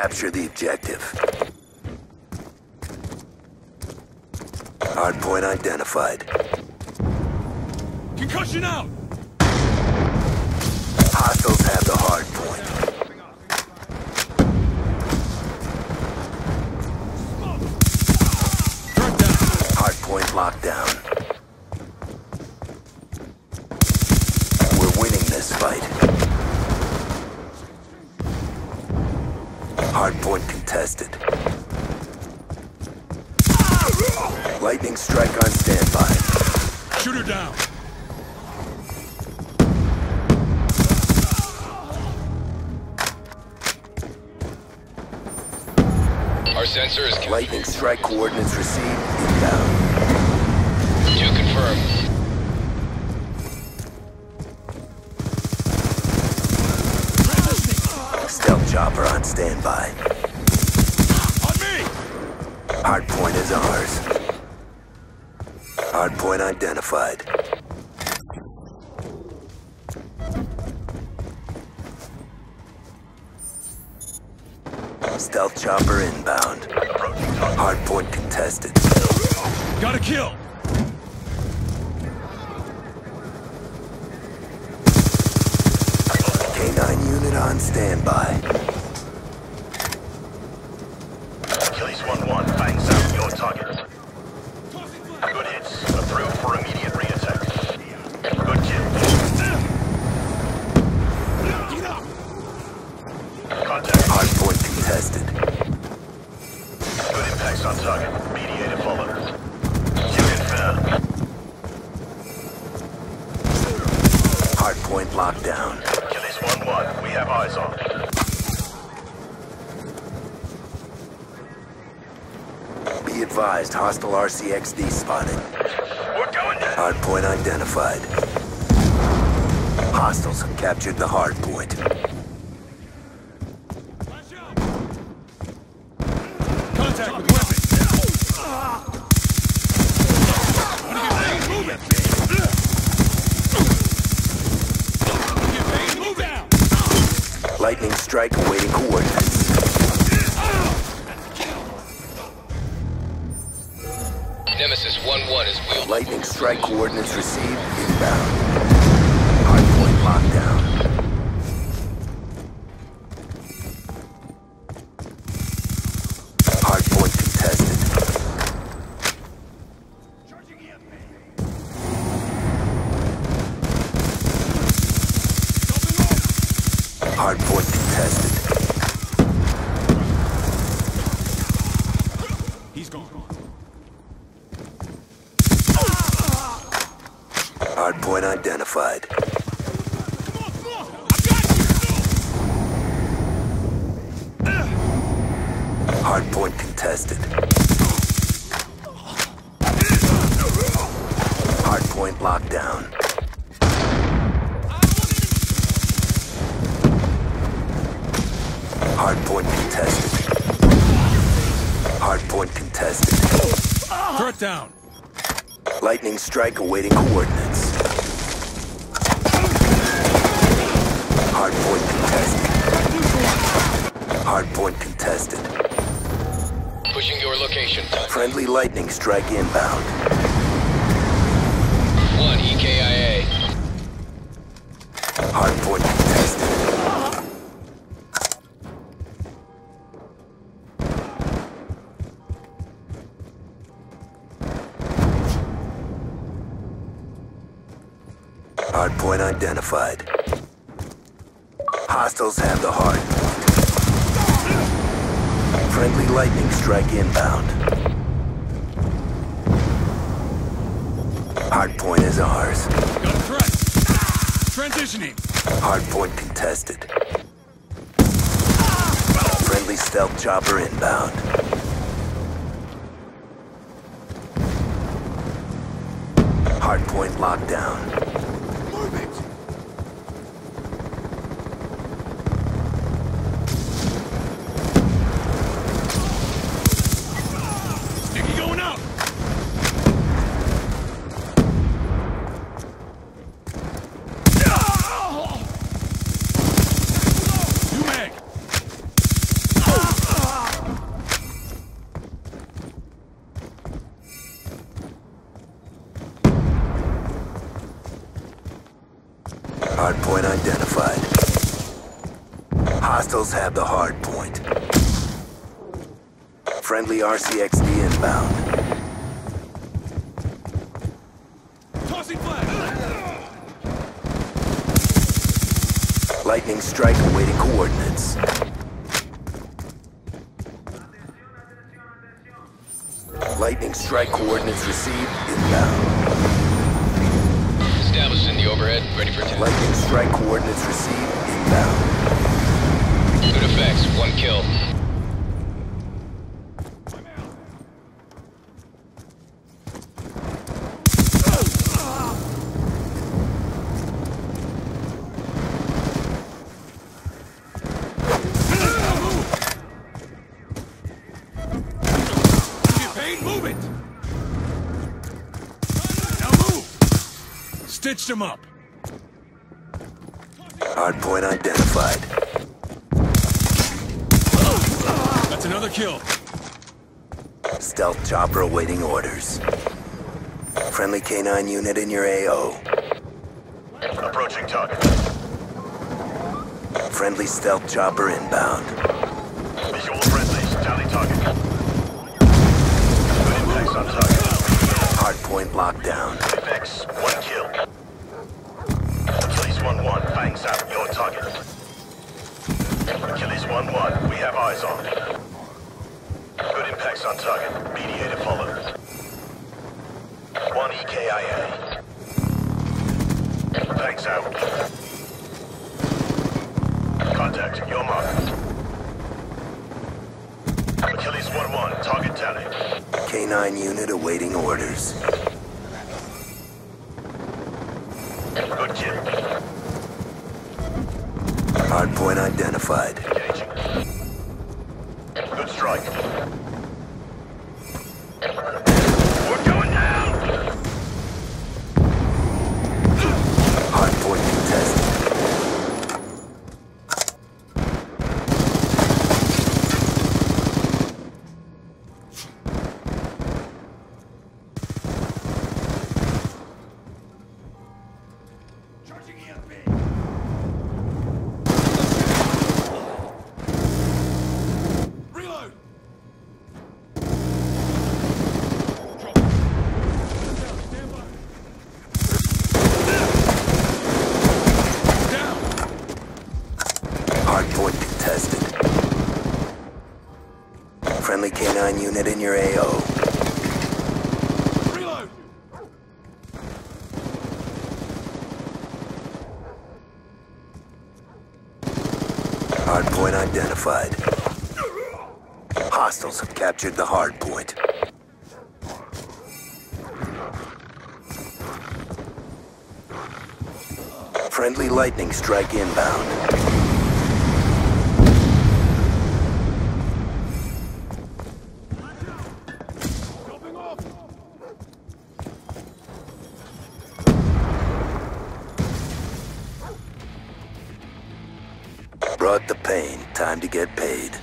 Capture the objective. Hardpoint identified. Concussion out! Hostiles have the hard point. Down! Hardpoint locked down. Hardpoint contested. Lightning strike on standby. Shooter down! Our sensor is Lightning strike coordinates received. Inbound. Standby. On me! Hardpoint is ours. Hardpoint identified. Stealth chopper inbound. Hardpoint contested. Got a kill! K9 unit on standby. Locked down. Achilles 1-1, we have eyes on. Be advised, hostile RCXD spotted. We're going down. Hardpoint identified. Hostiles have captured the hardpoint. Flash out! Contact with weapon! Wanna get paid? Move it! Get paid? Move down! Lightning strike awaiting coordinates. Nemesis 1-1 is wheeled. Lightning strike coordinates received. Inbound. Hardpoint locked Hardpoint identified. Come on, come on! I've got you! Hardpoint contested. Hardpoint locked down. Hardpoint contested. Hardpoint contested. Threat down! Lightning strike awaiting coordinates. Contested. Pushing your location. Friendly lightning strike inbound. 1 EKIA. Hardpoint contested. Hardpoint identified. Hostiles have the hard point. Friendly lightning strike inbound. Hardpoint is ours. Got a threat! Transitioning! Hardpoint contested. Friendly stealth chopper inbound. Hardpoint locked Hardpoint identified. Hostiles have the hard point. Friendly RCXD inbound. Tossing flag! Lightning strike awaiting coordinates. Lightning strike coordinates received inbound. Established in the overhead, ready for attack. Lightning strike coordinates received inbound. Good effects, one kill. Stitched him up. Hard point identified. That's another kill. Stealth chopper awaiting orders. Friendly K-9 unit in your AO. Approaching target. Friendly stealth chopper inbound. Visual friendlies. Tally target. Good impacts on target. Hard point lockdown. Effects. Target. Mediator follows. One EKIA. Fangs out. Contact. Your mark. Achilles 1-1. Target tally. Canine unit awaiting orders. Good kill. Hard point identified. Engaging. Good strike. Charging EMP! Reload! Stand by. Down! Contested. Unit in your AO. Hard point identified. Hostiles have captured the hard point. Friendly lightning strike inbound. get paid.